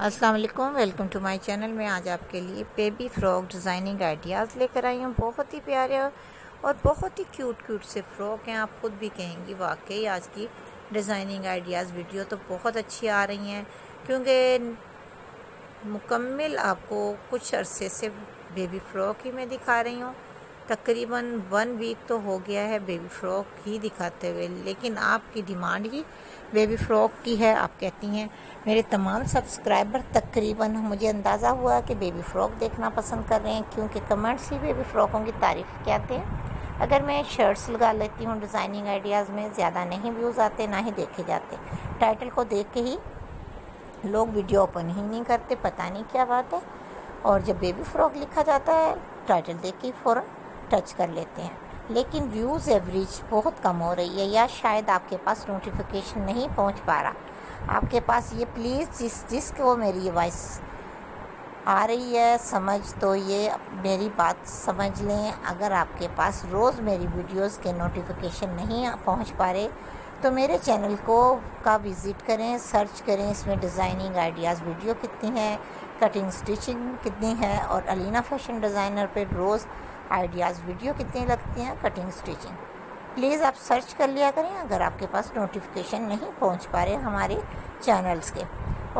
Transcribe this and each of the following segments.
अस्सलाम वालेकुम, welcome to my channel. में आज आपके लिए बेबी फ्रॉक डिज़ाइनिंग आइडियाज़ लेकर आई हूँ। बहुत ही प्यारे और बहुत ही क्यूट क्यूट से फ्रॉक हैं। आप खुद भी कहेंगी, वाकई आज की डिज़ाइनिंग आइडियाज़ वीडियो तो बहुत अच्छी आ रही हैं, क्योंकि मुकम्मल आपको कुछ अरसे से बेबी फ़्रॉक ही मैं दिखा रही हूँ। तकरीबन वन वीक तो हो गया है बेबी फ़्रॉक ही दिखाते हुए। लेकिन आपकी डिमांड ही बेबी फ़्रॉक की है, आप कहती हैं, मेरे तमाम सब्सक्राइबर तकरीबन मुझे अंदाज़ा हुआ कि बेबी फ़्रॉक देखना पसंद कर रहे हैं, क्योंकि कमेंट्स ही बेबी फ़्रॉकों की तारीफ़ कहते हैं अगर मैं शर्ट्स लगा लेती हूँ डिज़ाइनिंग आइडियाज़ में ज़्यादा नहीं व्यूज़ आते, ना ही देखे जाते। टाइटल को देख के ही लोग वीडियो ओपन ही नहीं करते, पता नहीं क्या बात है। और जब बेबी फ़्रॉक लिखा जाता है टाइटल देख के फ़ौर टच कर लेते हैं। लेकिन व्यूज़ एवरेज बहुत कम हो रही है या शायद आपके पास नोटिफिकेशन नहीं पहुँच पा रहा। आपके पास ये प्लीज़ जिस जिसको मेरी वॉइस आ रही है, समझ तो ये मेरी बात समझ लें। अगर आपके पास रोज़ मेरी वीडियोस के नोटिफिकेशन नहीं पहुँच पा रहे तो मेरे चैनल को का विज़िट करें सर्च करें, इसमें डिज़ाइनिंग आइडियाज़ वीडियो कितनी है कटिंग स्टिचिंग कितनी है, और अलीना फ़ैशन डिज़ाइनर पे रोज़ आइडियाज़, वीडियो कितनी लगती हैं? कटिंग स्टिचिंग प्लीज़ आप सर्च कर लिया करें अगर आपके पास नोटिफिकेशन नहीं पहुँच पा रहे हमारे चैनल्स के।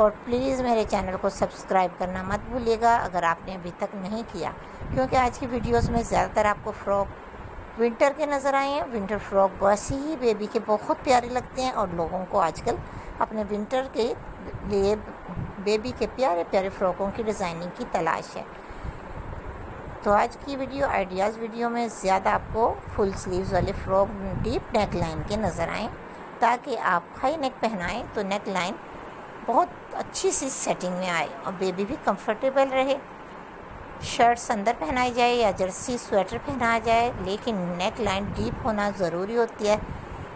और प्लीज़ मेरे चैनल को सब्सक्राइब करना मत भूलिएगा अगर आपने अभी तक नहीं किया। क्योंकि आज की वीडियोस में ज़्यादातर आपको फ्रॉक विंटर के नज़र आए हैं। विंटर फ्रॉक वैसे ही बेबी के बहुत प्यारे लगते हैं और लोगों को आजकल अपने विंटर के लिए बेबी के प्यारे प्यारे फ्रॉकों की डिज़ाइनिंग की तलाश है। तो आज की वीडियो आइडियाज़ वीडियो में ज़्यादा आपको फुल स्लीव्स वाले फ्रॉक डीप नेक लाइन के नज़र आएँ, ताकि आप हाई नेक पहनाएँ तो नेक लाइन बहुत अच्छी सी सेटिंग में आए और बेबी भी कंफर्टेबल रहे। शर्ट्स अंदर पहनाई जाए या जर्सी स्वेटर पहनाया जाए, लेकिन नेक लाइन डीप होना ज़रूरी होती है,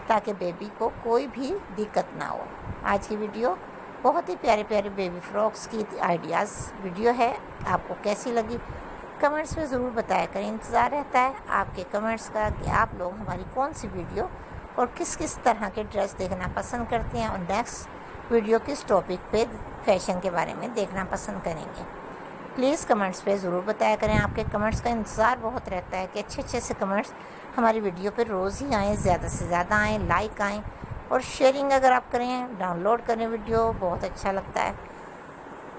ताकि बेबी को कोई भी दिक्कत ना हो। आज की वीडियो बहुत ही प्यारे प्यारे बेबी फ्रॉक्स की आइडियाज़ वीडियो है। आपको कैसी लगी? कमेंट्स में ज़रूर बताया करें। इंतज़ार रहता है आपके कमेंट्स का कि आप लोग हमारी कौन सी वीडियो और किस किस तरह के ड्रेस देखना पसंद करते हैं और नेक्स्ट वीडियो किस टॉपिक पे फ़ैशन के बारे में देखना पसंद करेंगे। प्लीज़ कमेंट्स पे ज़रूर बताया करें। आपके कमेंट्स का इंतज़ार बहुत रहता है कि अच्छे अच्छे से कमेंट्स हमारी वीडियो पर रोज़ ही आएँ, ज़्यादा से ज़्यादा आएँ लाइक आएँ और शेयरिंग अगर आप करें डाउनलोड करें वीडियो, बहुत अच्छा लगता है।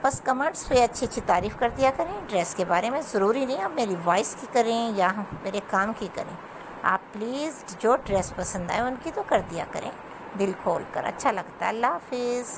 बस कमेंट्स पे अच्छी अच्छी तारीफ़ कर दिया करें। ड्रेस के बारे में ज़रूरी नहीं, आप मेरी वॉइस की करें या मेरे काम की करें। आप प्लीज़ जो ड्रेस पसंद आए उनकी तो कर दिया करें। दिल खोल कर अच्छा लगता है। अल्लाह हाफिज़।